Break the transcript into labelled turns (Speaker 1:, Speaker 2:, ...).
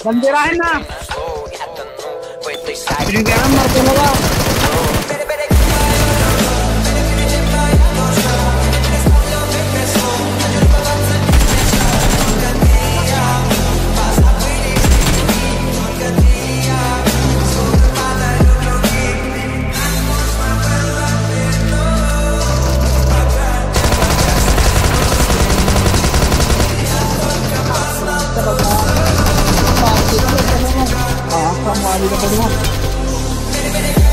Speaker 1: Bandirahin na! Binigyan martelo ka! 你给我打电话